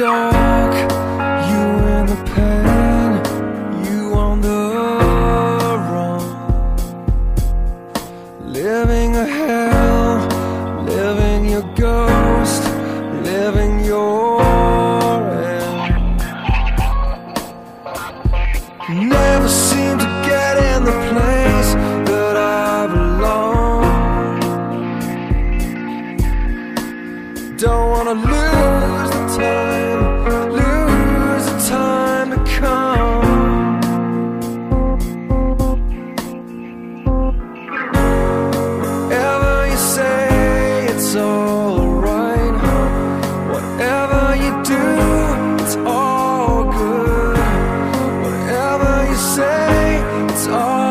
dark, you in the pain, you on the run, living a hell, living your ghost, living your end. Never seem to get in the place that I belong. Don't wanna lose it's alright. Whatever you do, it's all good. Whatever you say, it's all